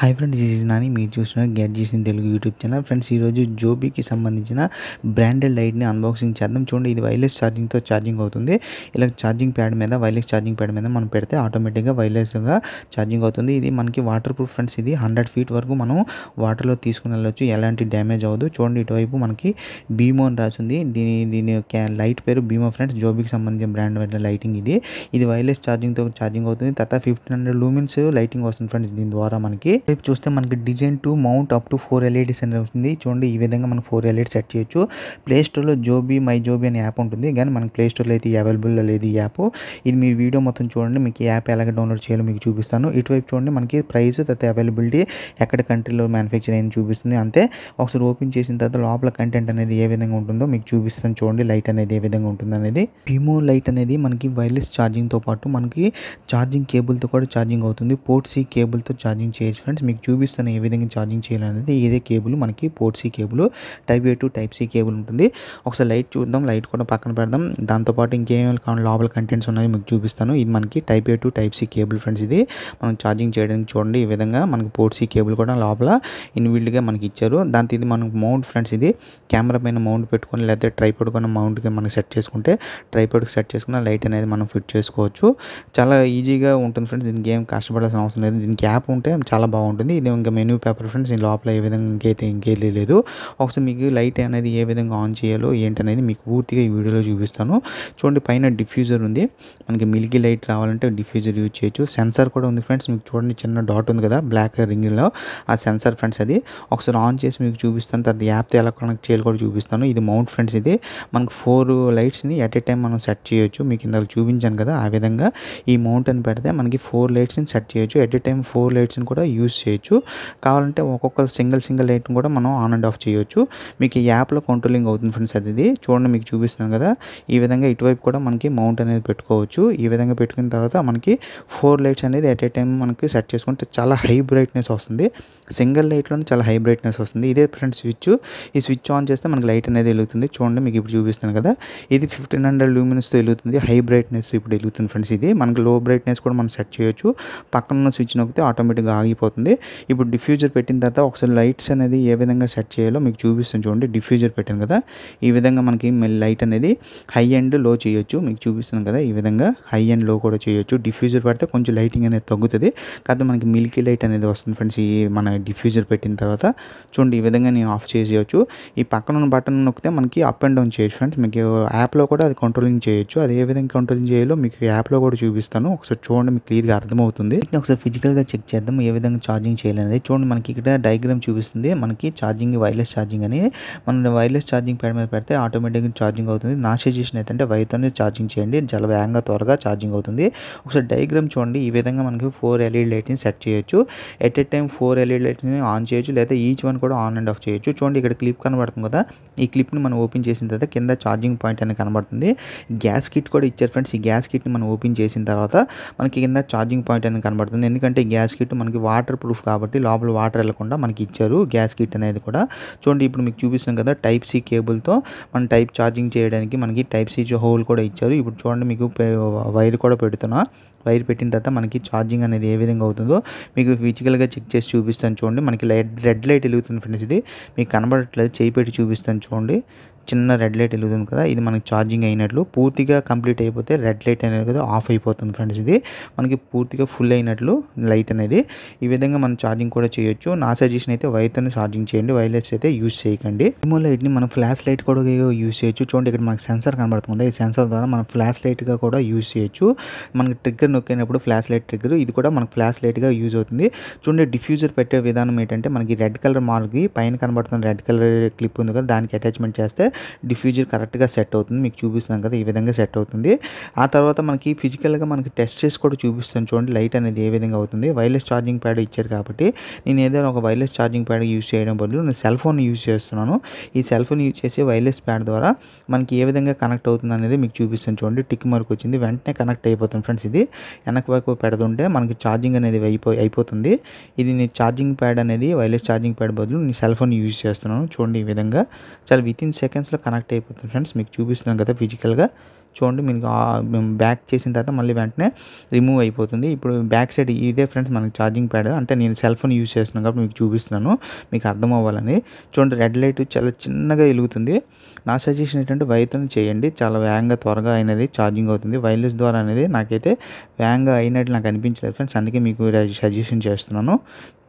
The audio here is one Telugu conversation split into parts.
హాయ్ ఫ్రెండ్స్ దిస్ అని నాని మీరు చూసిన గెట్ చేసిన తెలుగు యూట్యూబ్ ఛానల్ ఫ్రెండ్స్ ఈరోజు జోబీకి సంబంధించిన బ్రాండెడ్ లైట్ని అన్బాక్సింగ్ చేద్దాం. చూడండి ఇది వైర్లెస్ ఛార్జింగ్తో ఛార్జింగ్ అవుతుంది. ఇలా ఛార్జింగ్ ప్యాడ్ మీద వైర్లెస్ ఛార్జింగ్ ప్యాడ్ మీద మనం పెడితే ఆటోమేటిక్గా వైర్లెస్గా ఛార్జింగ్ అవుతుంది. ఇది మనకి వాటర్ ప్రూఫ్ ఫ్రెండ్స్ ఇది హండ్రెడ్ ఫీట్ వరకు మనం వాటర్లో తీసుకుని వెళ్ళొచ్చు. ఎలాంటి డ్యామేజ్ అవ్వదు. చూడండి ఇటువైపు మనకి బీమో అని రాసింది. దీని దీని లైట్ పేరు బీమో ఫ్రెండ్స్ జోబీకి సంబంధించిన బ్రాండ్ లైటింగ్ ఇది. ఇది వైర్లెస్ ఛార్జింగ్తో ఛార్జింగ్ అవుతుంది. తర్వాత ఫిఫ్టీన్ హండ్రెడ్ లూమిన్స్ లైటింగ్ వస్తుంది ఫ్రెండ్స్ దీని ద్వారా మనకి వైపు చూస్తే మనకి design to mount up to four LEDs అనేది అవుతుంది. చూడండి ఈ విధంగా మనం ఫోర్ ఎల్ఈడి సెట్ చేయొచ్చు. ప్లే స్టోర్లో జోబీ మై జోబీ అనే యాప్ ఉంటుంది. కానీ మనకి ప్లే స్టోర్లో అయితే అవైలబుల్ లేదు ఈ యాప్. ఇది మీ వీడియో మొత్తం చూడండి మీకు యాప్ ఎలాగ డౌన్లోడ్ చేయాలో మీకు చూపిస్తాను. ఇటువైపు చూడండి మనకి ప్రైస్ తర్వాత అవైలబిలిటీ ఎక్కడ కంట్రీలో మ్యానుఫ్యాక్చర్ అయింది చూపిస్తుంది. అంతే. ఒకసారి ఓపెన్ చేసిన తర్వాత లోపల కంటెంట్ అనేది ఏ విధంగా ఉంటుందో మీకు చూపిస్తాను. చూడండి లైట్ అనేది ఏ విధంగా ఉంటుంది అనేది. పిమో లైట్ అనేది మనకి వైర్లెస్ ఛార్జింగ్తో పాటు మనకి ఛార్జింగ్ కేబుల్తో కూడా ఛార్జింగ్ అవుతుంది. పోర్ట్ సి కేబుల్తో ఛార్జింగ్ చేయొచ్చు ఫ్రెండ్స్ మీకు చూపిస్తాను ఏ విధంగా ఛార్జింగ్ చేయాలనేది ఇదే కేబుల్ మనకి port C cable type A to type C cable ఉంటుంది. ఒకసారి లైట్ చూద్దాం లైట్ కూడా పక్కన పెడదాం. దాంతోపాటు ఇంకేమేమి కావాలి లోపల కంటెంట్స్ ఉన్నాయి మీకు చూపిస్తాను. ఇది మనకి type A to type C cable friends ఇది. మనం ఛార్జింగ్ చేయడానికి చూడండి ఈ విధంగా మనకి పోర్ట్ సి కేబుల్ కూడా లోపల ఇన్విల్డ్గా మనకి ఇచ్చారు. దాంతో ఇది మనకు మౌంట్ ఫ్రెండ్స్ ఇది. కెమెరా పైన మౌంట్ పెట్టుకొని లేకపోతే ట్రైపాడ్ కొన్న మౌంట్కి మనకి సెట్ చేసుకుంటే ట్రైపాడ్కి సెట్ చేసుకున్న లైట్ అనేది మనం ఫిట్ చేసుకోవచ్చు. చాలా ఈజీగా ఉంటుంది ఫ్రెండ్స్ దీనికి ఏం కష్టపడాల్సిన అవసరం లేదు. దీనికి యాప్ ఉంటే చాలా బాగుంటుంది. ఇది ఇంకా మెనూ పేపర్ ఫ్రెండ్స్ ఈ లోపల ఏ విధంగా ఇంకైతే ఇంకేది లేదు. ఒకసారి మీకు లైట్ అనేది ఏ విధంగా ఆన్ చేయాలో ఏంటనేది మీకు పూర్తిగా ఈ వీడియోలో చూపిస్తాను. చూడండి పైన డిఫ్యూజర్ ఉంది. మనకి మిల్కీ లైట్ రావాలంటే డిఫ్యూజర్ యూజ్ చేయొచ్చు. సెన్సార్ కూడా ఉంది ఫ్రెండ్స్ మీకు చూడండి చిన్న డాట్ ఉంది కదా బ్లాక్ రింగ్లో ఆ సెన్సార్ ఫ్రెండ్స్ అది. ఒకసారి ఆన్ చేసి మీకు చూపిస్తాను. తర్వాత యాప్తో ఎలా కనెక్ట్ చేయాలి కూడా చూపిస్తాను. ఇది మౌంట్ ఫ్రెండ్స్ ఇది. మనకు ఫోర్ లైట్స్ని ఎట్ ఏ టైం మనం సెట్ చేయొచ్చు. మీకు ఇందాక చూపించాను కదా ఆ విధంగా. ఈ మౌంట్ అని పెడితే మనకి ఫోర్ లైట్స్ని సెట్ చేయొచ్చు. ఎట్ ఏ టైం ఫోర్ లైట్స్ని కూడా యూస్ చేయొచ్చు. కావాలంటే ఒక్కొక్క సింగిల్ సింగిల్ లైట్ని కూడా మనం ఆన్ అండ్ ఆఫ్ చేయొచ్చు. మీకు ఈ యాప్లో కంట్రోలింగ్ అవుతుంది ఫ్రెండ్స్ అది ఇది. చూడండి మీకు చూపిస్తున్నాను కదా. ఈ విధంగా ఇటువైపు కూడా మనకి మౌంట్ అనేది పెట్టుకోవచ్చు. ఈ విధంగా పెట్టుకున్న తర్వాత మనకి ఫోర్ లైట్స్ అనేది ఎట్ ఏ టైం మనకి సెట్ చేసుకుంటే చాలా హై బ్రైట్నెస్ వస్తుంది. సింగిల్ లైట్లోనే చాలా హై బ్రైట్నెస్ వస్తుంది. ఇదే ఫ్రంట్ స్విచ్. ఈ స్విచ్ ఆన్ చేస్తే మనకి లైట్ అనేది వెలుగుతుంది. చూడండి మీకు ఇప్పుడు చూపిస్తాను కదా. ఇది ఫిఫ్టీన్ హండ్రెడ్ లూమినస్తో వెలుగుతుంది. హై బ్రైట్నెస్ ఇప్పుడు వెలుగుతుంది ఫ్రెండ్స్ ఇది. మనకి లో బ్రైట్నెస్ కూడా మనం సెట్ చేయొచ్చు. పక్కన ఉన్న స్విచ్ నొక్కితే ఆటోమేటిక్గా ఆగిపోతుంది. ఇప్పుడు డిఫ్యూజర్ పెట్టిన తర్వాత ఒకసారి లైట్స్ అనేది ఏ విధంగా సెట్ చేయాలో మీకు చూపిస్తాను చూడండి. డిఫ్యూజర్ పెట్టాను కదా. ఈ విధంగా మనకి లైట్ అనేది హై అండ్లో చేయొచ్చు. మీకు చూపిస్తాను కదా ఈ విధంగా. హై అండ్లో కూడా చేయొచ్చు. డిఫ్యూజర్ పెడితే కొంచెం లైటింగ్ అనేది తగ్గుతుంది. కాకపోతే మనకి మిల్కీ లైట్ అనేది వస్తుంది ఫ్రెండ్స్ ఈ మన డిఫ్యూజర్ పెట్టిన తర్వాత చూడండి ఈ విధంగా నేను ఆఫ్ చేసేయచ్చు. ఈ పక్కన ఉన్న బటన్ నొక్కితే మనకి అప్ అండ్ డౌన్ చేయొచ్చు ఫ్రెండ్స్ మీకు యాప్లో కూడా అది కంట్రోలింగ్ చేయొచ్చు. అది ఏ విధంగా కంట్రోలింగ్ చేయాలో మీకు యాప్లో కూడా చూపిస్తాను. ఒకసారి చూడండి మీకు క్లియర్గా అర్థమవుతుంది. ఒకసారి ఫిజికల్గా చెక్ చేద్దాం. ఏ విధంగా ఛార్జింగ్ చేయాలనేది. చూడండి మనకి ఇక్కడ డయాగ్రామ్ చూపిస్తుంది. మనకి ఛార్జింగ్ వైర్లెస్ ఛార్జింగ్ అని మనం వైర్లెస్ ఛార్జింగ్ ప్యాడ్ మీద పెడితే ఆటోమేటిక్గా ఛార్జింగ్ అవుతుంది. నా సజెషన్ అయితే వైర్తోనే ఛార్జింగ్ చేయండి. చాలా వేగంగా త్వరగా ఛార్జింగ్ అవుతుంది. ఒకసారి డయాగ్రామ్ చూడండి. ఈ విధంగా మనకి ఫోర్ ఎల్ఈడి లైట్ని సెట్ చేయొచ్చు. At a time four LED లైట్స్ని on చేయొచ్చు. లేదా ఈచ్ వన్ కూడా ఆన్ అండ్ ఆఫ్ చేయొచ్చు. చూడండి ఇక్కడ క్లిప్ కనబడుతుంది కదా. ఈ క్లిప్ని మనం ఓపెన్ చేసిన తర్వాత కింద ఛార్జింగ్ పాయింట్ అనేది కనబడుతుంది. గ్యాస్ కిట్ కూడా ఇచ్చారు ఫ్రెండ్స్. ఈ గ్యాస్ కిట్ని మనం ఓపెన్ చేసిన తర్వాత మనకి కింద ఛార్జింగ్ పాయింట్ అనేది కనబడుతుంది. ఎందుకంటే ఈ గ్యాస్ కిట్ మనకి వాటర్ ప్రూఫ్ కాబట్టి లోపల వాటర్ వెళ్ళకుండా మనకి ఇచ్చారు గ్యాస్ కిట్ అనేది కూడా. చూడండి ఇప్పుడు మీకు చూపిస్తాం కదా టైప్ సి కేబుల్తో మనం టైప్ ఛార్జింగ్ చేయడానికి మనకి టైప్ సి హోల్ కూడా ఇచ్చారు. ఇప్పుడు చూడండి మీకు వైర్ కూడా పెడుతున్నా. వైర్ పెట్టిన తర్వాత మనకి ఛార్జింగ్ అనేది ఏ విధంగా అవుతుందో మీకు ఫిజికల్గా చెక్ చేసి చూపిస్తాను. చూడండి. మనకి లైట్ రెడ్ లైట్ వెలుగుతుంది ఫ్రెండ్స్ ఇది. మీకు కనబడట్లేదు. చేయి పెట్టి చూపిస్తాను చూడండి. చిన్న రెడ్ లైట్ వెలుగుతుంది కదా ఇది మనకి ఛార్జింగ్ అయినట్లు పూర్తిగా కంప్లీట్ అయిపోతే రెడ్ లైట్ అనేది కదా ఆఫ్ అయిపోతుంది ఫ్రెండ్స్ ఇది మనకి పూర్తిగా ఫుల్ అయినట్లు లైట్ అనేది. ఈ విధంగా మనం ఛార్జింగ్ కూడా చేయొచ్చు. నా సజెషన్ అయితే వైర్తోనే ఛార్జింగ్ చేయండి వైర్లెస్ అయితే యూస్ చేయకండి. ఇమో లైట్ని మనం ఫ్లాష్ లైట్ కూడా యూస్ చేయొచ్చు. చూడండి ఇక్కడ మనకి సెన్సార్ కనబడుతుంది. ఈ సెన్సార్ ద్వారా మనం ఫ్లాష్ లైట్గా కూడా యూజ్ చేయొచ్చు. మనకి ట్రిగ్గర్ నొక్కినప్పుడు ఫ్లాష్ లైట్ ట్రిగ్గర్ ఇది కూడా మనకి ఫ్లాష్ లైట్గా యూజ్ అవుతుంది. చూడండి డిఫ్యూజర్ పెట్టే విధానం ఏంటంటే మనకి రెడ్ కలర్ మార్క్కి పైన కనబడుతున్న రెడ్ కలర్ క్లిప్ ఉంది కదా దానికి అటాచ్మెంట్ చేస్తే డిఫ్యూజర్ కరెక్ట్గా సెట్ అవుతుంది. మీకు చూపిస్తున్నాను కదా ఈ విధంగా సెట్ అవుతుంది. ఆ తర్వాత మనకి ఫిజికల్గా మనకి టెస్ట్ చేసి కూడా చూపిస్తాను చూడండి లైట్ అనేది ఏ విధంగా అవుతుంది. వైర్లెస్ ఛార్జింగ్ ప్యాడ్ ఇచ్చారు కాబట్టి నేను ఏదైనా ఒక వైర్లెస్ ఛార్జింగ్ ప్యాడ్ యూజ్ చేయడం బదులు నేను సెల్ ఫోన్ యూజ్ చేస్తున్నాను. ఈ సెల్ ఫోన్ యూజ్ చేసి వైర్లెస్ ప్యాడ్ ద్వారా మనకి ఏ విధంగా కనెక్ట్ అవుతుంది అనేది మీకు చూపిస్తాను చూడండి. టిక్ మార్క్ వచ్చింది వెంటనే కనెక్ట్ అయిపోతుంది ఫ్రెండ్స్ ఇది. వెనక వైపు పెడుతుంటే మనకి ఛార్జింగ్ అనేది అయిపో అయిపోతుంది. ఇది నేను ఛార్జింగ్ ప్యాడ్ అనేది వైర్లెస్ ఛార్జింగ్ ప్యాడ్ బదులు నేను సెల్ ఫోన్ యూజ్ చేస్తున్నాను. చూడండి ఈ విధంగా. చాలా విత్ ఇన్ సెకండ్ సెకండ్స్లో కనెక్ట్ అయిపోతుంది ఫ్రెండ్స్ మీకు చూపిస్తున్నాను కదా ఫిజికల్గా చూడండి మీకు బ్యాక్ చేసిన తర్వాత మళ్ళీ వెంటనే రిమూవ్ అయిపోతుంది. ఇప్పుడు బ్యాక్ సైడ్ ఇదే ఫ్రెండ్స్ మనకి ఛార్జింగ్ ప్యాడ్ అంటే నేను సెల్ ఫోన్ యూస్ చేస్తున్నాను కాబట్టి మీకు చూపిస్తున్నాను. మీకు అర్థం అవ్వాలని. చూడండి రెడ్ లైట్ చాలా చిన్నగా వెలుగుతుంది. నా సజెషన్ ఏంటంటే వైర్తో చేయండి. చాలా వేగంగా త్వరగా అయినది ఛార్జింగ్ అవుతుంది. వైర్లెస్ ద్వారా అనేది నాకైతే వేగంగా అయినట్లు నాకు అనిపించలేదు ఫ్రెండ్స్ అందుకే మీకు సజెషన్ చేస్తున్నాను.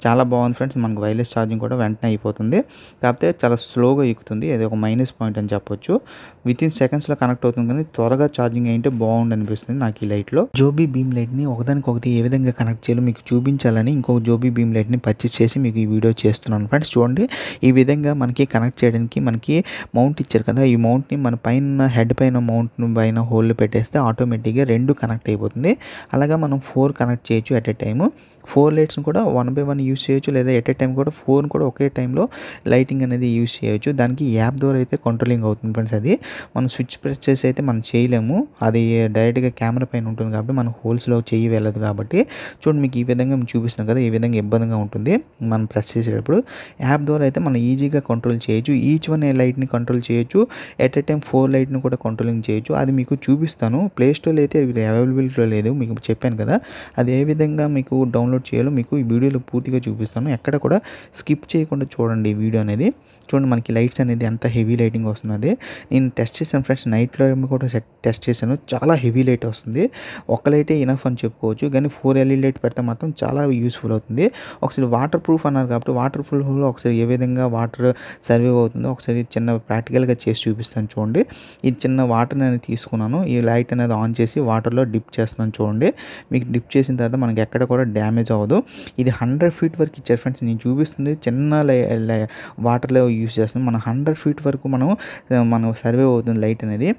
చాలా బాగుంది ఫ్రెండ్స్. మనకు వైర్లెస్ ఛార్జింగ్ కూడా వెంటనే అయిపోతుంది. కాకపోతే చాలా స్లోగా ఎక్కుతుంది. అది ఒక మైనస్ పాయింట్ అని చెప్పొచ్చు. విత్ ఇన్ సెకండ్స్లో కనెక్ట్ అవుతుంది కానీ త్వరగా ఛార్జింగ్ అయింటే బాగుంది అనిపిస్తుంది నాకు ఈ లైట్లో జోబీ బీమ్ లైట్ని ఒకదానికి ఒకటి ఏ విధంగా కనెక్ట్ చేయాలో మీకు చూపించాలని ఇంకొక జోబీ బీమ్ లైట్ని పర్చేస్ చేసి మీకు ఈ వీడియో చేస్తున్నాను ఫ్రెండ్స్. చూడండి ఈ విధంగా మనకి కనెక్ట్ చేయడానికి మనకి మౌంట్ ఇచ్చారు కదా. ఈ మౌంట్ని మన పైన హెడ్ పైన మౌంట్ పైన హోల్ పెట్టేస్తే ఆటోమేటిక్గా రెండు కనెక్ట్ అయిపోతుంది. అలాగా మనం ఫోర్ కనెక్ట్ చేయొచ్చు ఎట్ ఎ టైము ఫోర్ లైట్స్ని కూడా వన్ బై వన్ యూస్ చేయొచ్చు లేదా ఎట్ ఏ టైం కూడా ఫోర్ని కూడా ఒకే టైంలో లైటింగ్ అనేది యూస్ చేయొచ్చు. దానికి యాప్ ద్వారా అయితే కంట్రోలింగ్ అవుతుంది ఫ్రెండ్స్ అది. మనం స్విచ్ ప్రెస్ చేసి అయితే మనం చేయలేము. అది డైరెక్ట్గా కెమెరా పైన ఉంటుంది కాబట్టి మనం హోల్స్లో చేయి వెళ్ళదు కాబట్టి. చూడండి మీకు ఈ విధంగా మేము చూపిస్తున్నాం కదా ఈ విధంగా ఇబ్బందిగా ఉంటుంది. మనం ప్రెస్ చేసేటప్పుడు యాప్ ద్వారా అయితే మనం ఈజీగా కంట్రోల్ చేయొచ్చు. ఈచ్ వన్ లైట్ని కంట్రోల్ చేయొచ్చు. ఎట్ ఏ టైం ఫోర్ లైట్ని కూడా కంట్రోలింగ్ చేయొచ్చు. అది మీకు చూపిస్తాను. ప్లే స్టోర్లో అయితే అవైలబిలిటీలో లేదు. మీకు చెప్పాను కదా. అది ఏ విధంగా మీకు డౌన్లోడ్ చేయాలో మీకు ఈ వీడియోలో పూర్తిగా చూపిస్తాను. ఎక్కడ కూడా స్కిప్ చేయకుండా చూడండి ఈ వీడియో అనేది. చూడండి మనకి లైట్స్ అనేది ఎంత హెవీ లైటింగ్ వస్తున్నది. నేను టెస్ట్ చేశాను ఫ్రెండ్స్ నైట్లో కూడా టెస్ట్ చేశాను. చాలా హెవీ లైట్ వస్తుంది. ఒక లైటే ఇనఫ్ అని చెప్పుకోవచ్చు. కానీ ఫోర్ ఎల్ఈ లైట్ పెడితే మాత్రం చాలా యూస్ఫుల్ అవుతుంది. ఒకసారి వాటర్ ప్రూఫ్ అన్నారు కాబట్టి వాటర్ ప్రూఫ్లో ఒకసారి ఏ విధంగా వాటర్ సర్వే అవుతుందో ఒకసారి చిన్న ప్రాక్టికల్గా చేసి చూపిస్తాను చూడండి. ఈ చిన్న వాటర్ నేను తీసుకున్నాను. ఈ లైట్ అనేది ఆన్ చేసి వాటర్లో డిప్ చేస్తున్నాను చూడండి. మీకు డిప్ చేసిన తర్వాత మనకి ఎక్కడ కూడా డ్యామేజ్ అవ్వదు. ఇది హండ్రెడ్ ఫీట్ వరకు ఇచ్చారు ఫ్రెండ్స్ నేను చూపిస్తుంది. చిన్న వాటర్లో యూస్ చేస్తుంది. మనం హండ్రెడ్ ఫీట్ వరకు మనం మనం సర్వే అవుతుంది లైట్ అనేది.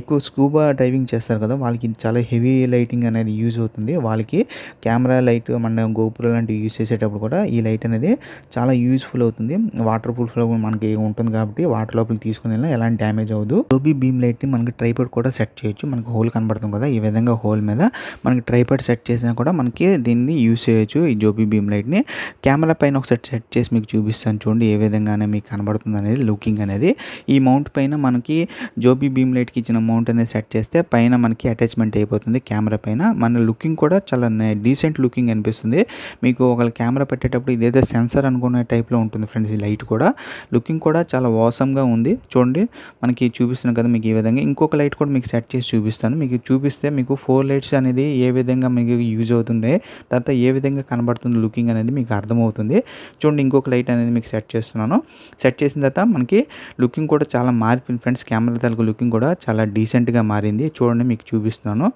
ఎక్కువ స్కూబా డ్రైవింగ్ చేస్తారు కదా వాళ్ళకి చాలా హెవీ లైటింగ్ అనేది యూజ్ అవుతుంది. వాళ్ళకి కెమెరా లైట్ మన గోపురం లాంటివి యూజ్ చేసేటప్పుడు కూడా ఈ లైట్ అనేది చాలా యూస్ఫుల్ అవుతుంది. వాటర్ ప్రూఫ్లో మనకి ఉంటుంది కాబట్టి వాటర్ లోపలికి తీసుకుని వెళ్ళిన ఎలాంటి డ్యామేజ్ అవ్వదు. డోబీ బీమ్ లైట్ని మనకి ట్రైపాడ్ కూడా సెట్ చేయొచ్చు. మనకి హోల్ కనబడుతుంది కదా ఈ విధంగా హోల్ మీద మనకి ట్రైపాడ్ సెట్ చేసినా కూడా మనకి దీన్ని యూస్ చేయొచ్చు. ఈ జోబీ బీమ్ లైట్ని. కెమెరా పైన ఒకసారి సెట్ చేసి మీకు చూపిస్తాను చూడండి ఏ విధంగానే మీకు కనబడుతుంది అనేది లుకింగ్ అనేది. ఈ మౌంట్ పైన మనకి జోబీ బీమ్ లైట్కి ఇచ్చిన మౌంట్ అనేది సెట్ చేస్తే పైన మనకి అటాచ్మెంట్ అయిపోతుంది కెమెరా పైన. మన లుకింగ్ కూడా చాలా డీసెంట్ లుకింగ్ అనిపిస్తుంది. మీకు ఒక కెమెరా పెట్టేటప్పుడు ఇదేదో సెన్సర్ అనుకునే టైప్లో ఉంటుంది ఫ్రెండ్స్ ఈ లైట్ కూడా. లుకింగ్ కూడా చాలా వాసంగా ఉంది. చూడండి మనకి చూపిస్తున్నాను కదా మీకు ఈ విధంగా. ఇంకొక లైట్ కూడా మీకు సెట్ చేసి చూపిస్తాను. మీకు చూపిస్తే మీకు ఫోర్ లైట్స్ అనేది ఏ విధంగా మీకు యూజ్ అవుతుండే తర్వాత ఏ విధంగా విధంగా కనబడుతుంది లుకింగ్ అనేది మీకు అర్థమవుతుంది. చూడండి ఇంకొక లైట్ అనేది మీకు సెట్ చేస్తున్నాను. సెట్ చేసిన తర్వాత మనకి లుకింగ్ కూడా చాలా మారిపోయింది ఫ్రెండ్స్ కెమెరా తలకు లుకింగ్ కూడా చాలా డీసెంట్గా మారింది. చూడండి మీకు చూపిస్తున్నాను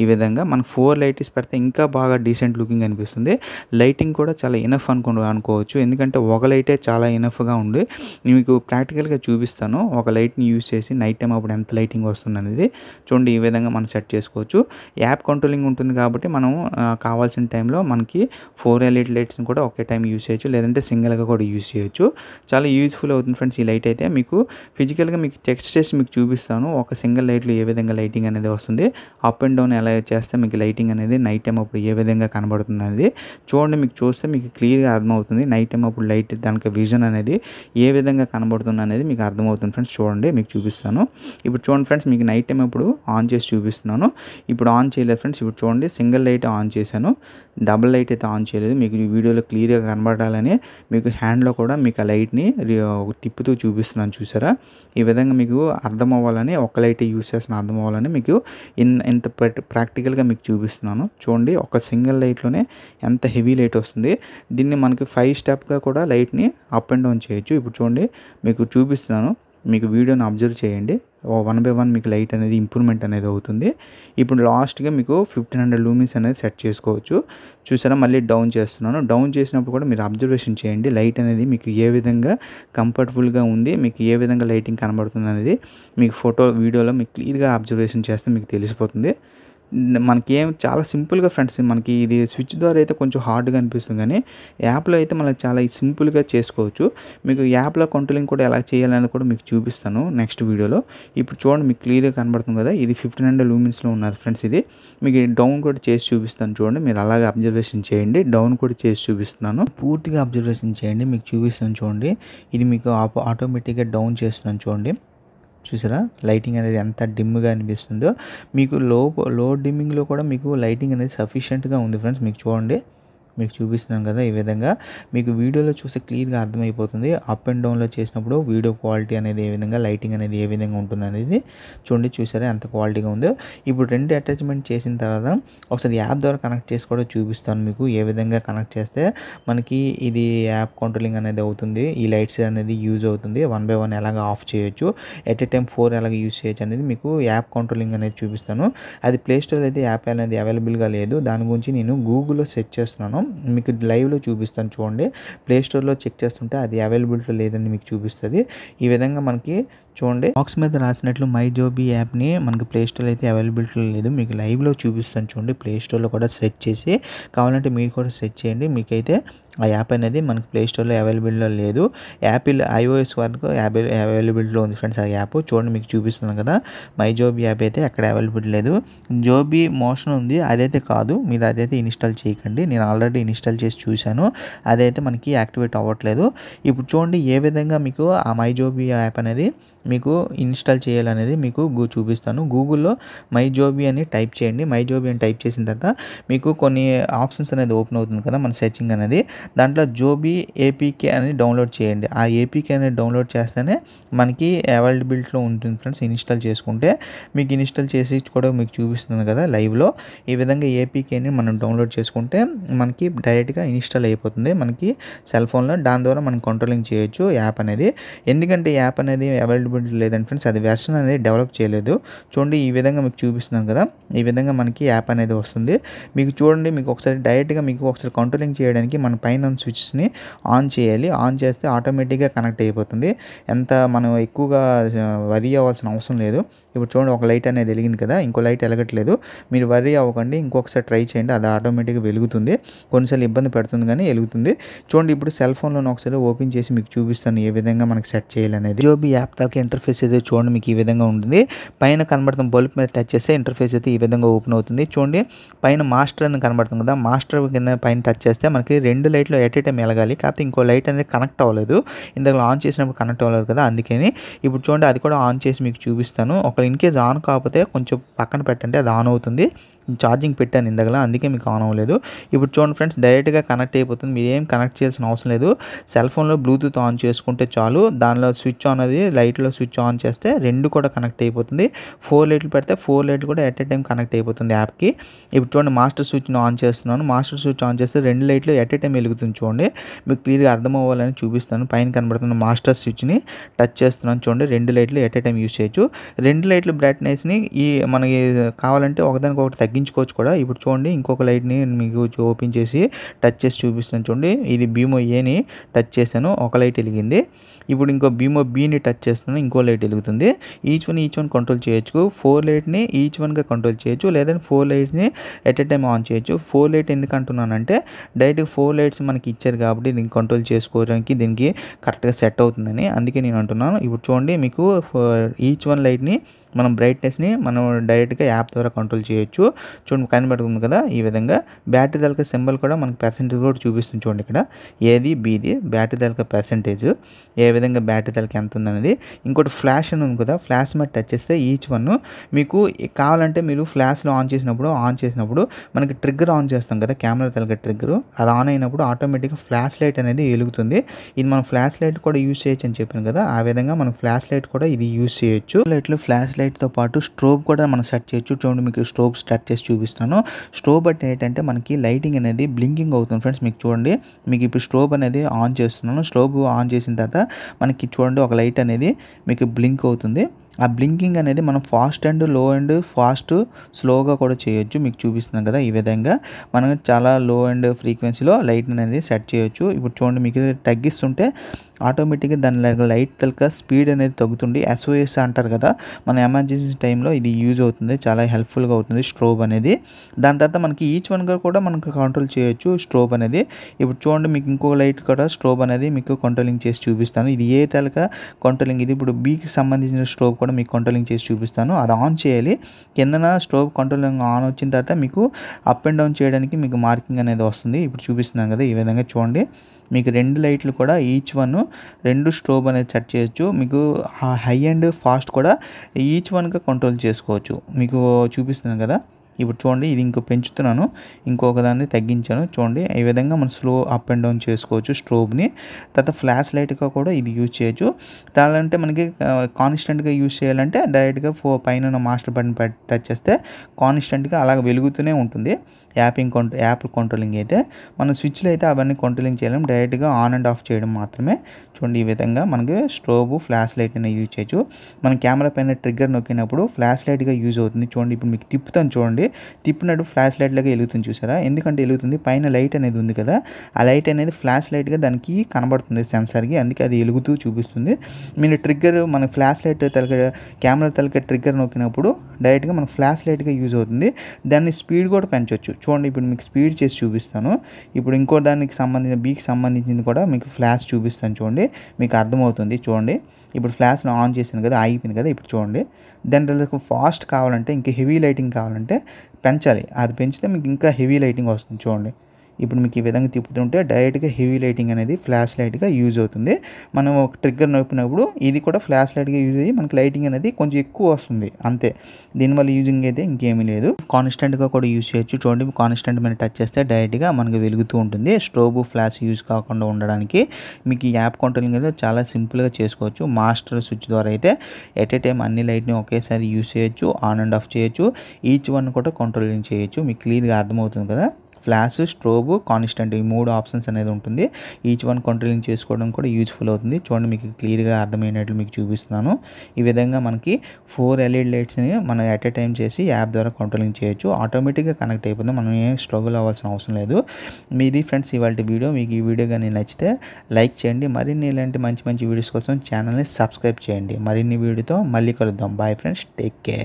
ఈ విధంగా. మనకు ఫోర్ లైట్స్ పెడితే ఇంకా బాగా డీసెంట్ లుకింగ్ అనిపిస్తుంది. లైటింగ్ కూడా చాలా ఇనఫ్ అనుకో అనుకోవచ్చు. ఎందుకంటే ఒక లైటే చాలా ఇనఫ్గా ఉంది మీకు ప్రాక్టికల్గా చూపిస్తాను. ఒక లైట్ని యూస్ చేసి నైట్ టైం అప్పుడు ఎంత లైటింగ్ వస్తుంది అనేది చూడండి ఈ విధంగా మనం సెట్ చేసుకోవచ్చు. యాప్ కంట్రోలింగ్ ఉంటుంది కాబట్టి మనం కావాల్సిన టైంలో మనకి ఫోర్ ఎల్ఈడి లైట్స్ని కూడా ఒకే టైం యూస్ చేయొచ్చు లేదంటే సింగిల్గా కూడా యూస్ చేయొచ్చు. చాలా యూజ్ఫుల్ అవుతుంది ఫ్రెండ్స్ ఈ లైట్ అయితే. మీకు ఫిజికల్గా మీకు టెక్స్ట్ చేసి మీకు చూపిస్తాను. ఒక సింగిల్ లైట్లో ఏ విధంగా లైటింగ్ అనేది వస్తుంది అప్ అండ్ డౌన్ ఎలా చేస్తే మీకు లైటింగ్ అనేది నైట్ టైం అప్పుడు ఏ విధంగా కనబడుతుంది అనేది చూడండి. మీకు చూస్తే మీకు క్లియర్గా అర్థమవుతుంది నైట్ టైం అప్పుడు లైట్ దానికి విజన్ అనేది ఏ విధంగా కనబడుతుంది అనేది మీకు అర్థమవుతుంది ఫ్రెండ్స్. చూడండి మీకు చూపిస్తాను. ఇప్పుడు చూడండి ఫ్రెండ్స్ మీకు నైట్ టైం అప్పుడు ఆన్ చేసి చూపిస్తున్నాను. ఇప్పుడు ఆన్ చేయలేదు ఫ్రెండ్స్. ఇప్పుడు చూడండి సింగిల్ లైట్ ఆన్ చేశాను. డబుల్ లైట్ లైట్ అయితే ఆన్ చేయలేదు. మీకు ఈ వీడియోలో క్లియర్గా కనబడాలని మీకు హ్యాండ్లో కూడా మీకు ఆ లైట్ని తిప్పుతూ చూపిస్తున్నాను చూసారా? ఈ విధంగా మీకు అర్థం అవ్వాలని ఒక లైట్ యూస్ చేస్తున్న అర్థం అవ్వాలని మీకు ఇన్ ఇంత ప్రాక్టికల్గా మీకు చూపిస్తున్నాను. చూడండి ఒక సింగిల్ లైట్లోనే ఎంత హెవీ లైట్ వస్తుంది. దీన్ని మనకి ఫైవ్ స్టెప్గా కూడా లైట్ని అప్ అండ్ డౌన్ చేయొచ్చు. ఇప్పుడు చూడండి మీకు చూపిస్తున్నాను. మీకు వీడియోని అబ్జర్వ్ చేయండి. వన్ బై వన్ మీకు లైట్ అనేది ఇంప్రూవ్మెంట్ అనేది అవుతుంది. ఇప్పుడు లాస్ట్గా మీకు ఫిఫ్టీన్ హండ్రెడ్ లూమిన్స్ అనేది సెట్ చేసుకోవచ్చు. చూసారా? మళ్ళీ డౌన్ చేస్తున్నాను. డౌన్ చేసినప్పుడు కూడా మీరు అబ్జర్వేషన్ చేయండి. లైట్ అనేది మీకు ఏ విధంగా కంఫర్టబుల్గా ఉంది మీకు ఏ విధంగా లైటింగ్ కనబడుతుంది అనేది మీకు ఫోటో వీడియోలో మీకు క్లియర్గా అబ్జర్వేషన్ చేస్తే మీకు తెలిసిపోతుంది. మనకి ఏం చాలా సింపుల్గా ఫ్రెండ్స్ మనకి ఇది స్విచ్ ద్వారా అయితే కొంచెం హార్డ్గా అనిపిస్తుంది. కానీ యాప్లో అయితే మనకి చాలా సింపుల్గా చేసుకోవచ్చు. మీకు యాప్లో కంట్రోలింగ్ కూడా ఎలా చేయాలనేది కూడా మీకు చూపిస్తాను నెక్స్ట్ వీడియోలో. ఇప్పుడు చూడండి మీకు క్లియర్గా కనబడుతుంది కదా ఇది ఫిఫ్టీన్ హండ్రెడ్ లూమిన్స్లో ఉన్నది ఫ్రెండ్స్ ఇది. మీకు డౌన్ కూడా చేసి చూపిస్తాను చూడండి. మీరు అలాగే అబ్జర్వేషన్ చేయండి డౌన్ కూడా చేసి చూపిస్తున్నాను. పూర్తిగా అబ్జర్వేషన్ చేయండి మీకు చూపిస్తాను చూడండి. ఇది మీకు ఆటోమేటిక్గా డౌన్ చేస్తున్నాను చూడండి. చూసారా? లైటింగ్ అనేది ఎంత డిమ్గా అనిపిస్తుందో. మీకు లో లో డిమ్మింగ్లో కూడా మీకు లైటింగ్ అనేది సఫిషియెంట్గా ఉంది ఫ్రెండ్స్. మీకు చూడండి. మీకు చూపిస్తున్నాను కదా ఈ విధంగా. మీకు వీడియోలో చూస్తే క్లియర్గా అర్థమైపోతుంది. అప్ అండ్ డౌన్లో చేసినప్పుడు వీడియో క్వాలిటీ అనేది ఏ విధంగా లైటింగ్ అనేది ఏ విధంగా ఉంటుంది అనేది చూడండి చూసారా ఎంత క్వాలిటీగా ఉందో. ఇప్పుడు రెండు అటాచ్మెంట్ చేసిన తర్వాత ఒకసారి యాప్ ద్వారా కనెక్ట్ చేసి కూడా చూపిస్తాను మీకు ఏ విధంగా కనెక్ట్ చేస్తే మనకి ఇది యాప్ కంట్రోలింగ్ అనేది అవుతుంది ఈ లైట్స్ అనేది యూజ్ అవుతుంది. వన్ బై వన్ ఎలాగ ఆఫ్ చేయొచ్చు ఎట్ ఎ టైం ఫోర్ ఎలాగ యూజ్ చేయొచ్చు అనేది మీకు యాప్ కంట్రోలింగ్ అనేది చూపిస్తాను. అది ప్లే స్టోర్ అయితే యాప్ అనేది అవైలబుల్గా లేదు. దాని గురించి నేను గూగుల్లో సెర్చ్ చేస్తున్నాను. మీకు లైవ్లో చూపిస్తాను చూడండి. ప్లే స్టోర్లో చెక్ చేస్తుంటే అది అవైలబిలిటీ లేదని మీకు చూపిస్తుంది. ఈ విధంగా మనకి చూడండి. బాక్స్ మీద రాసినట్లు మై జోబీ యాప్ని మనకి ప్లే స్టోర్ అయితే అవైలబిలిటీ లేదు. మీకు లైవ్లో చూపిస్తాను చూడండి. ప్లే స్టోర్లో కూడా సెర్చ్ చేసి కావాలంటే మీరు కూడా సెర్చ్ చేయండి. మీకైతే ఆ యాప్ అనేది మనకి ప్లే స్టోర్లో అవైలబిలిటీలో లేదు. యాపిల్ ఐఓఎస్ వరకు అవైలబిలిటీలో ఉంది ఫ్రెండ్స్ ఆ యాప్ చూడండి మీకు చూపిస్తున్నాను కదా. మై జోబీ యాప్ అయితే అక్కడ అవైలబిలిటీ లేదు. జోబీ మోషన్ ఉంది. అదైతే కాదు. మీరు అదైతే ఇన్స్టాల్ చేయకండి. నేను ఆల్రెడీ ఇన్స్టాల్ చేసి చూశాను. అదైతే మనకి యాక్టివేట్ అవ్వట్లేదు. ఇప్పుడు చూడండి ఏ విధంగా మీకు ఆ మై జోబీ యాప్ అనేది మీకు ఇన్స్టాల్ చేయాలనేది మీకు గూ చూపిస్తాను. గూగుల్లో మై జోబీ అని టైప్ చేయండి. మై జోబీ అని టైప్ చేసిన తర్వాత మీకు కొన్ని ఆప్షన్స్ అనేది ఓపెన్ అవుతుంది కదా మన సెర్చింగ్ అనేది. దాంట్లో జోబీ ఏపీకే అని డౌన్లోడ్ చేయండి. ఆ ఏపీకే అనేది డౌన్లోడ్ చేస్తేనే మనకి అవైలబిలిటీలో ఉంటుంది ఫ్రెండ్స్ ఇన్స్టాల్ చేసుకుంటే. మీకు ఇన్స్టాల్ చేసి కూడా మీకు చూపిస్తుంది కదా లైవ్లో ఈ విధంగా ఏపీకేని మనం డౌన్లోడ్ చేసుకుంటే మనకి డైరెక్ట్గా ఇన్స్టాల్ అయిపోతుంది. మనకి సెల్ ఫోన్లో దాని ద్వారా మనం కంట్రోలింగ్ చేయొచ్చు యాప్ అనేది. ఎందుకంటే యాప్ అనేది అవైలబుల్ అవైలబిలిటీ లేదండి ఫ్రెండ్స్ అది వెర్షన్ అనేది డెవలప్ చేయలేదు. చూడండి ఈ విధంగా మీకు చూపిస్తున్నాను కదా. ఈ విధంగా మనకి యాప్ అనేది వస్తుంది. మీకు చూడండి మీకు ఒకసారి డైరెక్ట్గా మీకు ఒకసారి కంట్రోలింగ్ చేయడానికి మన పైన స్విచ్స్ని ఆన్ చేయాలి. ఆన్ చేస్తే ఆటోమేటిక్గా కనెక్ట్ అయిపోతుంది. ఎంత మనం ఎక్కువగా వరీ అవ్వాల్సిన అవసరం లేదు. ఇప్పుడు చూడండి ఒక లైట్ అనేది వెలిగింది కదా. ఇంకో లైట్ వెలగట్లేదు. మీరు వరీ అవ్వకండి. ఇంకొకసారి ట్రై చేయండి. అది ఆటోమేటిక్గా వెలుగుతుంది. కొన్నిసార్లు ఇబ్బంది పెడుతుంది కానీ వెలుగుతుంది. చూడండి ఇప్పుడు సెల్ ఫోన్లో ఒకసారి ఓపెన్ చేసి మీకు చూపిస్తాను ఏ విధంగా మనకి సెట్ చేయాలనేది. జోబీ యాప్ దాకా ఇంటర్ఫేస్ అయితే చూడండి మీకు ఈ విధంగా ఉంటుంది. పైన కనబడుతున్న బల్బ్ మీద టచ్ చేస్తే ఇంటర్ఫేస్ అయితే ఈ విధంగా ఓపెన్ అవుతుంది. చూడండి పైన మాస్టర్ అని కనబడుతుంది కదా మాస్టర్ కింద పైన టచ్ చేస్తే మనకి రెండు లైట్లు ఎట్ ఏ టైం వెలగాలి. కాకపోతే ఇంకో లైట్ అనేది కనెక్ట్ అవ్వలేదు. ఇందాక ఆన్ చేసినప్పుడు కనెక్ట్ అవ్వలేదు కదా అందుకని ఇప్పుడు చూడండి అది కూడా ఆన్ చేసి మీకు చూపిస్తాను. ఒక ఇన్ కేస్ ఆన్ కాకపోతే కొంచెం పక్కన పెట్టండి అది ఆన్ అవుతుంది. ఛార్జింగ్ పెట్టాను ఇందాకలా అందుకే మీకు ఆన్ అవ్వలేదు. ఇప్పుడు చూడండి ఫ్రెండ్స్ డైరెక్ట్గా కనెక్ట్ అయిపోతుంది. మీరు ఏం కనెక్ట్ చేయాల్సిన అవసరం లేదు. సెల్ ఫోన్లో బ్లూటూత్ ఆన్ చేసుకుంటే చాలు. దానిలో స్విచ్ ఆన్ అది లైట్లో స్విచ్ ఆన్ చేస్తే రెండు కూడా కనెక్ట్ అయిపోతుంది. ఫోర్ లైట్లు పెడితే ఫోర్ లైట్లు కూడా ఎట్ ఎ టైం కనెక్ట్ అయిపోతుంది యాప్కి. ఇప్పుడు చూడండి మాస్టర్ స్విచ్ని ఆన్ చేస్తున్నాను. మాస్టర్ స్విచ్ ఆన్ చేస్తే రెండు లైట్లు ఎట్ ఎ టైం వెలుగుతుంది చూడండి. మీకు క్లియర్గా అర్థం అవ్వాలని చూపిస్తాను. పైన కనబడుతున్న మాస్టర్ స్విచ్ని టచ్ చేస్తున్నాను చూడండి. రెండు లైట్లు ఎట్ ఎ టైం యూస్ చేయొచ్చు. రెండు లైట్లు బ్రైట్నెస్ని ఈ మనకి కావాలంటే ఒకదానికి ఒకటి తగ్గించుకోవచ్చు కూడా. ఇప్పుడు చూడండి ఇంకొక లైట్ని మీకు ఓపెన్ చేసి టచ్ చేసి చూపిస్తాను చూడండి. ఇది బీమో ఏని టచ్ చేశాను ఒక లైట్ వెలిగింది. ఇప్పుడు ఇంకో బీమో బీని టచ్ చేస్తున్నాను ఇంకో లైట్ వెలుగుతుంది. Each one each one control చేయొచ్చు. ఫోర్ లైట్ని ఈచ్ వన్గా కంట్రోల్ చేయొచ్చు. లేదంటే ఫోర్ లైట్ని ఎట్ ఎ టైం ఆన్ చేయొచ్చు. ఫోర్ లైట్ ఎందుకు అంటున్నానంటే డైరెక్ట్ ఫోర్ లైట్స్ మనకి ఇచ్చారు కాబట్టి దీన్ని కంట్రోల్ చేసుకోవడానికి దీనికి కరెక్ట్గా సెట్ అవుతుందని అందుకే నేను అంటున్నాను. ఇప్పుడు చూడండి మీకు ఈచ్ వన్ లైట్ని మనం బ్రైట్నెస్ని మనం డైరెక్ట్గా యాప్ ద్వారా కంట్రోల్ చేయొచ్చు. చూడండి కనబడుతుంది కదా ఈ విధంగా. బ్యాటరీ తలక సింబల్ కూడా మనకి పర్సెంటేజ్ కూడా చూపిస్తుంది చూడండి ఇక్కడ. ఏది బీది బ్యాటరీ తలక పర్సెంటేజ్ ఏ విధంగా బ్యాటరీ తలక ఎంత ఉందనేది. ఇంకోటి ఫ్లాష్ అని ఉంది కదా ఫ్లాష్ మీద టచ్ చేస్తే ఈచ్ వన్ మీకు కావాలంటే మీరు ఫ్లాష్లో ఆన్ చేసినప్పుడు ఆన్ చేసినప్పుడు మనకి ట్రిగ్గర్ ఆన్ చేస్తాం కదా కెమెరా తలక ట్రిగ్గర్ అది ఆన్ అయినప్పుడు ఆటోమేటిక్గా ఫ్లాష్ లైట్ అనేది వెలుగుతుంది. ఇది మనం ఫ్లాష్ లైట్ కూడా యూజ్ చేయొచ్చు అని చెప్పాను కదా. ఆ విధంగా మనం ఫ్లాష్ లైట్ కూడా ఇది యూజ్ చేయొచ్చు. లైట్లో ఫ్లాష్ లైట్తో పాటు స్ట్రోబ్ కూడా మనం సెట్ చేయొచ్చు. చూడండి మీకు స్ట్రోబ్ సెట్ చేసి చూపిస్తాను. స్ట్రోబ్ అంటే ఏంటంటే మనకి లైటింగ్ అనేది బ్లింకింగ్ అవుతుంది ఫ్రెండ్స్. మీకు చూడండి మీకు ఇప్పుడు స్ట్రోబ్ అనేది ఆన్ చేస్తున్నాను. స్ట్రోబ్ ఆన్ చేసిన తర్వాత మనకి చూడండి ఒక లైట్ అనేది మీకు బ్లింక్ అవుతుంది. ఆ బ్లింకింగ్ అనేది మనం ఫాస్ట్ అండ్లో అండ్ ఫాస్ట్ స్లోగా కూడా చేయొచ్చు. మీకు చూపిస్తున్నాం కదా ఈ విధంగా. మనం చాలా లో అండ్ ఫ్రీక్వెన్సీలో లైట్ అనేది సెట్ చేయొచ్చు. ఇప్పుడు చూడండి మీకు తగ్గిస్తుంటే ఆటోమేటిక్గా దాని లైట్ తలక స్పీడ్ అనేది తగ్గుతుంది. ఎస్ఓఎస్ అంటారు కదా మన ఎమర్జెన్సీ టైంలో ఇది యూజ్ అవుతుంది. చాలా హెల్ప్ఫుల్గా అవుతుంది స్ట్రోబ్ అనేది. దాని తర్వాత మనకి ఈచ్ వన్గా కూడా మనకు కంట్రోల్ చేయొచ్చు స్ట్రోబ్ అనేది. ఇప్పుడు చూడండి మీకు ఇంకో లైట్ కూడా స్ట్రోబ్ అనేది మీకు కంట్రోలింగ్ చేసి చూపిస్తాను. ఇది ఏ తలక కంట్రోలింగ్? ఇది ఇప్పుడు బీకి సంబంధించిన స్ట్రోబ్ కూడా మీకు కంట్రోలింగ్ చేసి చూపిస్తాను. అది ఆన్ చేయాలి. కిందన స్ట్రోబ్ కంట్రోలింగ్ ఆన్ వచ్చిన తర్వాత మీకు అప్ అండ్ డౌన్ చేయడానికి మీకు మార్కింగ్ అనేది వస్తుంది. ఇప్పుడు చూపిస్తున్నాను కదా ఈ విధంగా చూడండి. మీకు రెండు లైట్లు కూడా ఈచ్ వన్ రెండు స్ట్రోబ్ అనేది సెట్ చేయొచ్చు. మీకు హై అండ్ ఫాస్ట్ కూడా ఈచ్ వన్గా కంట్రోల్ చేసుకోవచ్చు. మీకు చూపిస్తున్నాను కదా? ఇప్పుడు చూడండి ఇది ఇంకో పెంచుతున్నాను. ఇంకొక దాన్ని తగ్గించాను. చూడండి ఈ విధంగా మనం స్లో అప్ అండ్ డౌన్ చేసుకోవచ్చు స్ట్రోబ్ని తర్వాత ఫ్లాష్ లైట్గా కూడా ఇది యూజ్ చేయొచ్చు. కావాలంటే మనకి కాన్స్టెంట్గా యూజ్ చేయాలంటే డైరెక్ట్గా ఫో పైన మాస్టర్ బటన్ టచ్ చేస్తే కాన్స్టెంట్గా అలాగ వెలుగుతూనే ఉంటుంది. యాపింగ్ కంట్రో యాప్ కంట్రోలింగ్ అయితే మనం స్విచ్లో అయితే అవన్నీ కంట్రోలింగ్ చేయలేం. డైరెక్ట్గా ఆన్ అండ్ ఆఫ్ చేయడం మాత్రమే. చూడండి ఈ విధంగా మనకి స్ట్రోబు ఫ్లాష్ లైట్ అనేది యూజ్ చేయొచ్చు. మనం కెమెరా పైన ట్రిగ్గర్ నొక్కినప్పుడు ఫ్లాష్ లైట్గా యూజ్ అవుతుంది. చూడండి ఇప్పుడు మీకు తిప్పుతాను చూడండి. తిప్పినట్టు ఫ్లాష్ లైట్ లాగా వెలుగుతుంది చూసారా? ఎందుకంటే వెలుగుతుంది. పైన లైట్ అనేది ఉంది కదా. ఆ లైట్ అనేది ఫ్లాష్ లైట్గా దానికి కనబడుతుంది సెన్సార్కి అందుకే అది వెలుగుతూ చూపిస్తుంది. మీరు ట్రిగ్గర్ మన ఫ్లాష్ లైట్ తలక కెమెరా తలక ట్రిగ్గర్ నొక్కినప్పుడు డైరెక్ట్గా మన ఫ్లాష్ లైట్గా యూజ్ అవుతుంది. దాన్ని స్పీడ్ కూడా పెంచవచ్చు చూడండి ఇప్పుడు మీకు స్పీడ్ చేసి చూపిస్తాను. ఇప్పుడు ఇంకో దానికి సంబంధించిన బీకి సంబంధించింది కూడా మీకు ఫ్లాష్ చూపిస్తాను చూడండి. మీకు అర్థమవుతుంది చూడండి. ఇప్పుడు ఫ్లాష్ను ఆన్ చేసాను కదా ఆగిపోయింది కదా ఇప్పుడు చూడండి. దాని తర్వాత ఫాస్ట్ కావాలంటే ఇంకా హెవీ లైటింగ్ కావాలంటే పెంచాలి. అది పెంచితే మీకు ఇంకా హెవీ లైటింగ్ వస్తుంది చూడండి. ఇప్పుడు మీకు ఈ విధంగా తిప్పుతుంటే డైరెక్ట్గా హెవీ లైటింగ్ అనేది ఫ్లాష్ లైట్గా యూజ్ అవుతుంది. మనం ఒక ట్రిగ్గర్ నొప్పినప్పుడు ఇది కూడా ఫ్లాష్ లైట్గా యూజ్ అయ్యి మనకి లైటింగ్ అనేది కొంచెం ఎక్కువ వస్తుంది. అంతే. దీనివల్ల యూజింగ్ అయితే ఇంకేమీ లేదు. కాన్స్టెంట్గా కూడా యూజ్ చేయొచ్చు. చూడండి కాన్స్టెంట్ మీద టచ్ చేస్తే డైరెక్ట్గా మనకి వెలుగుతూ ఉంటుంది. స్ట్రోబ్ ఫ్లాష్ యూజ్ కాకుండా ఉండడానికి మీకు ఈ యాప్ కంట్రోలింగ్ అయితే చాలా సింపుల్గా చేసుకోవచ్చు. మాస్టర్ స్విచ్ ద్వారా అయితే ఎట్ ఏ టైం అన్ని లైట్ని ఒకేసారి యూజ్ చేయొచ్చు. ఆన్ అండ్ ఆఫ్ చేయొచ్చు. ఈచ్ వన్ కూడా కంట్రోలింగ్ చేయొచ్చు. మీకు క్లియర్గా అర్థమవుతుంది కదా? ఫ్లాష్ స్ట్రోబ్ కాన్స్టెంట్ ఈ మూడు ఆప్షన్స్ అనేది ఉంటుంది. ఈచ్ వన్ కంట్రోలింగ్ చేసుకోవడం కూడా యూజ్ఫుల్ అవుతుంది. చూడండి మీకు క్లియర్గా అర్థమైనట్లు మీకు చూపిస్తున్నాను. ఈ విధంగా మనకి ఫోర్ ఎల్ఈడి లైట్స్ని మనం ఎట్ ఎ టైం చేసి యాప్ ద్వారా కంట్రోలింగ్ చేయొచ్చు. ఆటోమేటిక్గా కనెక్ట్ అయిపోతుంది. మనం ఏం స్ట్రగుల్ అవ్వాల్సిన అవసరం లేదు. మీది ఫ్రెండ్స్ ఇవాళ వీడియో మీకు ఈ వీడియో కానీ నచ్చితే లైక్ చేయండి. మరిన్ని ఇలాంటి మంచి మంచి వీడియోస్ కోసం ఛానల్ని సబ్స్క్రైబ్ చేయండి. మరిన్ని వీడియోతో మళ్ళీ కలుద్దాం. Bye friends take care.